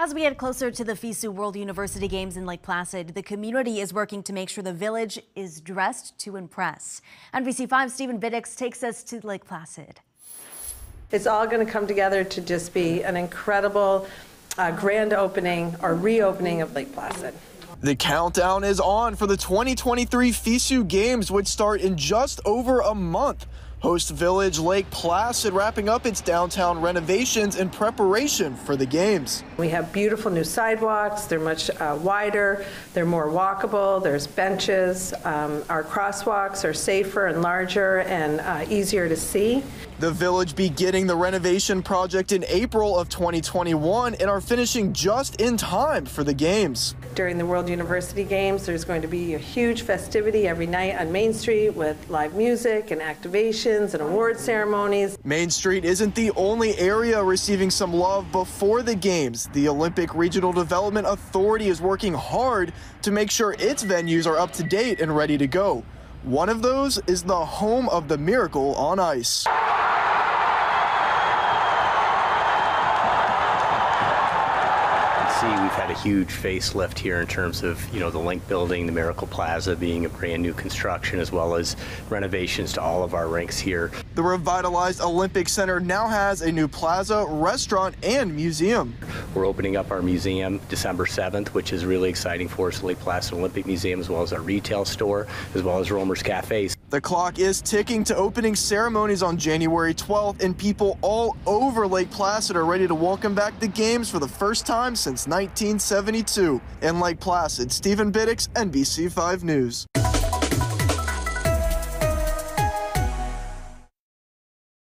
As we get closer to the FISU World University Games in Lake Placid, the community is working to make sure the village is dressed to impress. NBC5 Stephen Biddix takes us to Lake Placid. It's all going to come together to just be an incredible uh, grand opening or reopening of Lake Placid. The countdown is on for the 2023 FISU Games, which start in just over a month. Host Village Lake Placid wrapping up its downtown renovations in preparation for the games. We have beautiful new sidewalks. They're much uh, wider. They're more walkable. There's benches. Um, our crosswalks are safer and larger and uh, easier to see. The village beginning the renovation project in April of 2021 and are finishing just in time for the games. During the World University Games, there's going to be a huge festivity every night on Main Street with live music and activations and award ceremonies. Main Street isn't the only area receiving some love before the games. The Olympic Regional Development Authority is working hard to make sure its venues are up to date and ready to go. One of those is the home of the Miracle on Ice. See, we've had a huge facelift here in terms of, you know, the Link building, the Miracle Plaza being a brand new construction, as well as renovations to all of our rinks here. The revitalized Olympic Center now has a new plaza, restaurant, and museum. We're opening up our museum December 7th, which is really exciting for us, Lake Placid Olympic Museum, as well as our retail store, as well as Romer's Cafes. The clock is ticking to opening ceremonies on January 12th, and people all over Lake Placid are ready to welcome back the games for the first time since 1972. In Lake Placid, Stephen Biddix, NBC5 News.